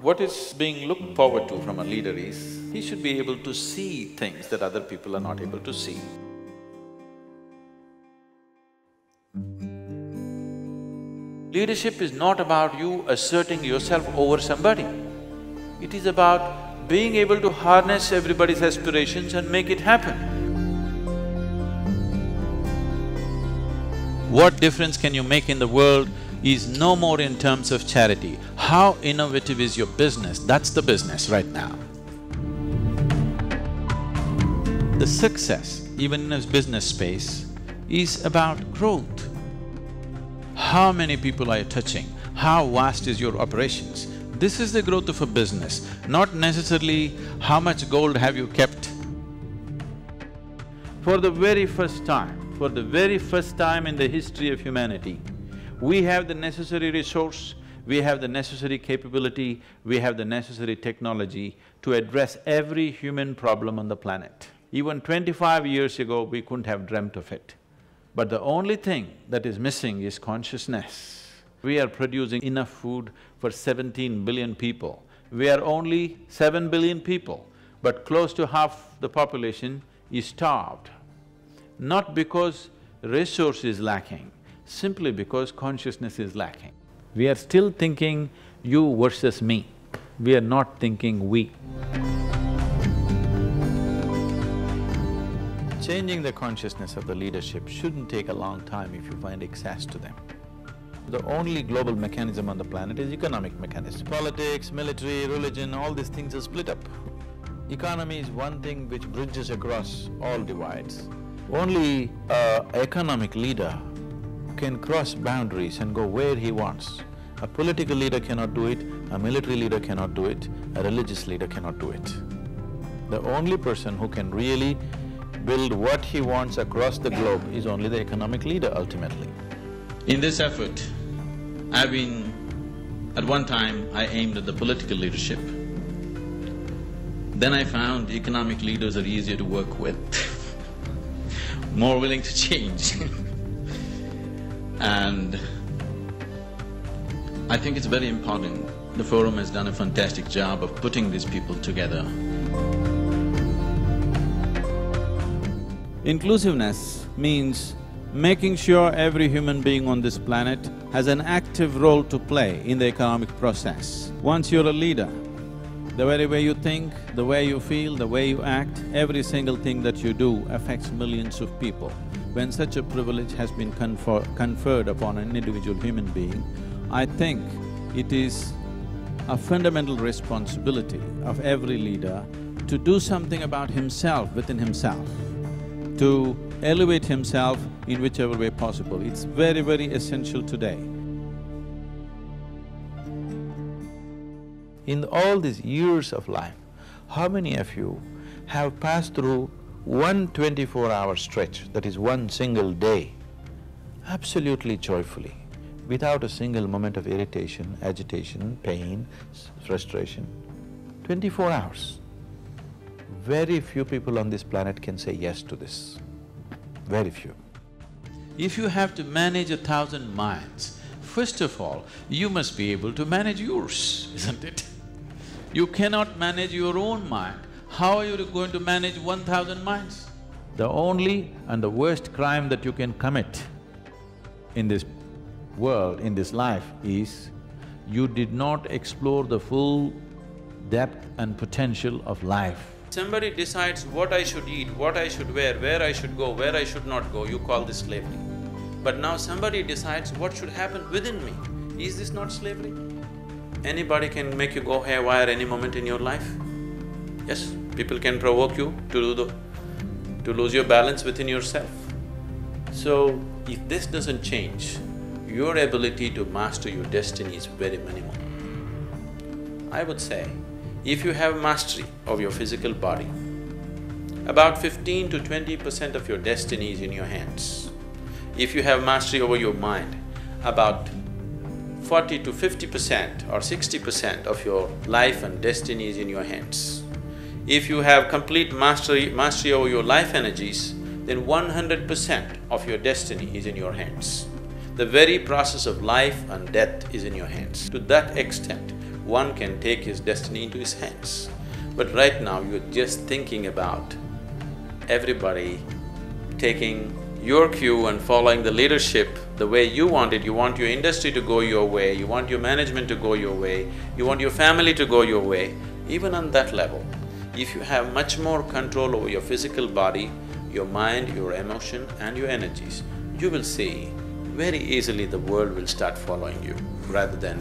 What is being looked forward to from a leader is, he should be able to see things that other people are not able to see. Leadership is not about you asserting yourself over somebody. It is about being able to harness everybody's aspirations and make it happen. What difference can you make in the world is no more in terms of charity. How innovative is your business? That's the business right now. The success, even in a business space, is about growth. How many people are you touching? How vast is your operations? This is the growth of a business, not necessarily how much gold have you kept. For the very first time, for the very first time in the history of humanity, we have the necessary resource, we have the necessary capability, we have the necessary technology to address every human problem on the planet. Even twenty-five years ago, we couldn't have dreamt of it. But the only thing that is missing is consciousness. We are producing enough food for seventeen billion people. We are only seven billion people, but close to half the population is starved. Not because resource is lacking, simply because consciousness is lacking. We are still thinking you versus me, we are not thinking we. Changing the consciousness of the leadership shouldn't take a long time if you find access to them. The only global mechanism on the planet is economic mechanism. Politics, military, religion, all these things are split up. Economy is one thing which bridges across all divides. Only a economic leader can cross boundaries and go where he wants. A political leader cannot do it, a military leader cannot do it, a religious leader cannot do it. The only person who can really build what he wants across the globe is only the economic leader ultimately. In this effort, I've been… at one time I aimed at the political leadership. Then I found economic leaders are easier to work with, more willing to change and I think it's very important. The forum has done a fantastic job of putting these people together. Inclusiveness means making sure every human being on this planet has an active role to play in the economic process. Once you're a leader, the very way you think, the way you feel, the way you act, every single thing that you do affects millions of people. When such a privilege has been confer conferred upon an individual human being, I think it is a fundamental responsibility of every leader to do something about himself within himself, to elevate himself in whichever way possible. It's very, very essential today. In all these years of life, how many of you have passed through one 24-hour stretch, that is one single day, absolutely joyfully, without a single moment of irritation, agitation, pain, frustration, twenty-four hours. Very few people on this planet can say yes to this, very few. If you have to manage a thousand minds, first of all, you must be able to manage yours, isn't it? You cannot manage your own mind, how are you going to manage one thousand minds? The only and the worst crime that you can commit in this world, in this life is you did not explore the full depth and potential of life. Somebody decides what I should eat, what I should wear, where I should go, where I should not go, you call this slavery. But now somebody decides what should happen within me. Is this not slavery? Anybody can make you go haywire any moment in your life. Yes, people can provoke you to do the… to lose your balance within yourself. So, if this doesn't change, your ability to master your destiny is very minimal. I would say, if you have mastery of your physical body, about fifteen to twenty percent of your destiny is in your hands. If you have mastery over your mind, about forty to fifty percent or sixty percent of your life and destiny is in your hands. If you have complete mastery, mastery over your life energies, then one hundred percent of your destiny is in your hands. The very process of life and death is in your hands. To that extent, one can take his destiny into his hands. But right now you're just thinking about everybody taking your cue and following the leadership the way you want it, you want your industry to go your way, you want your management to go your way, you want your family to go your way, even on that level, if you have much more control over your physical body, your mind, your emotion and your energies, you will see very easily the world will start following you rather than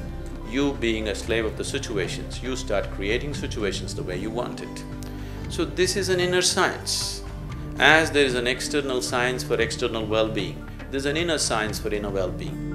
you being a slave of the situations, you start creating situations the way you want it. So this is an inner science. As there is an external science for external well-being, there's an inner science for inner well-being.